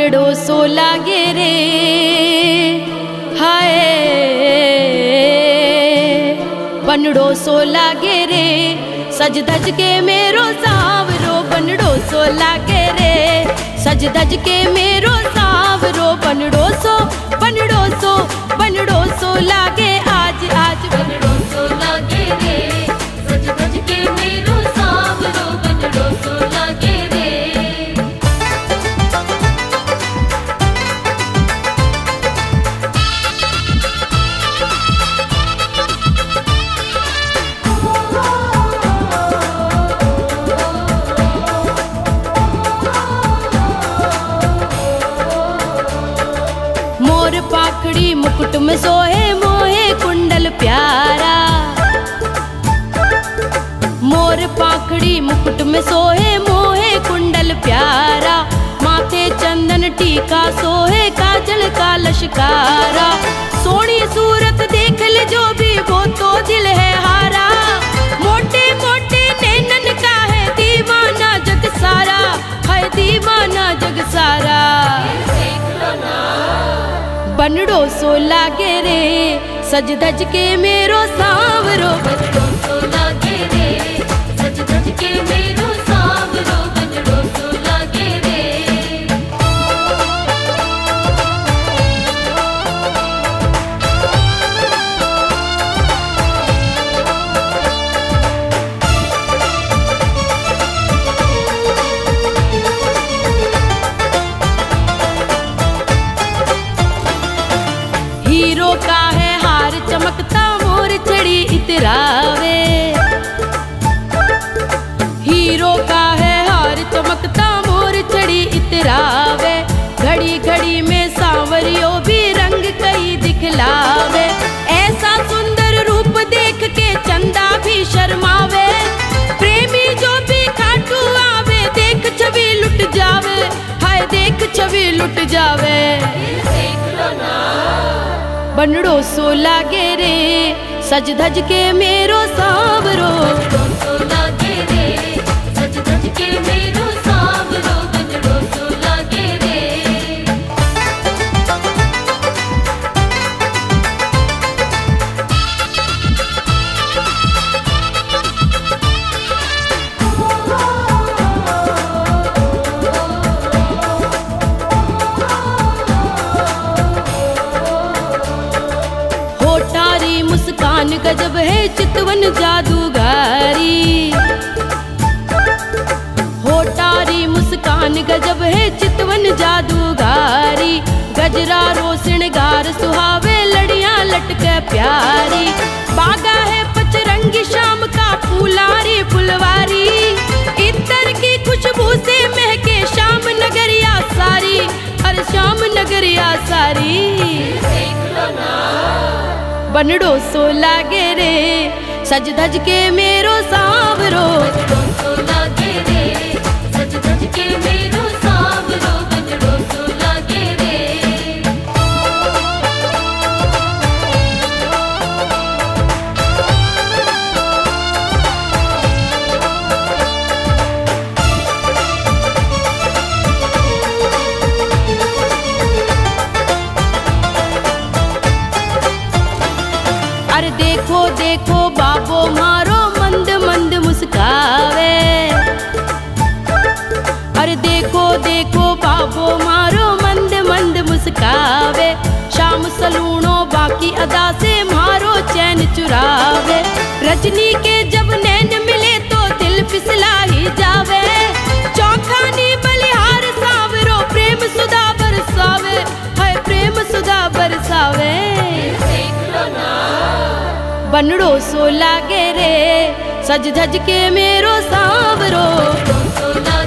बनड़ो सो लागे रे। हाय। बनड़ो सो लागे रे। सज धज के मेरो सावरो बनड़ो सो लागे रे। सज धज के मेरो सावरो बनड़ो सो बनड़ो सो बनड़ो सो लागे आज आज। पाखड़ी मुकुट में सोहे मोहे कुंडल प्यारा। मोर पाखड़ी मुकुट में सोहे मोहे कुंडल प्यारा। माथे चंदन टीका सोहे काजल का लश्कारा। बनड़ो सो लागे रे सज धज के मेरो सांवरो बनड़ो बनड़ो सो लागे रे, सज धज के मेरो सांवरो। बनड़ो सो लागे रे, सज धज के मेरो मुस्कान गजब है, चितवन जादूगारी। होटारी मुस्कान गजब है, चितवन जादूगारी। गजरा रो श्रृंगार सुहावे, लड़ियाँ लटके प्यारी। बागा है पचरंगी, शाम का फूलारी फुलवारी। इतर की खुशबू से महके शाम नगरिया सारी। हर शाम नगरिया सारी। बनड़ो सो लागे रे। सज धज के मेरो सांवरो बनड़ो सो लागे रे। सज धज के मेरो अरे देखो देखो, बाबो मारो, मंद मंद मुस्कावे। अरे देखो देखो, बाबो मारो, मंद मंद मुस्कावे। शाम सलूनो बाकी अदा से मारो, चैन चुरावे। रजनी के बनड़ो सो लागे रे। सज धज के मेरो सांवरो। बनड़ो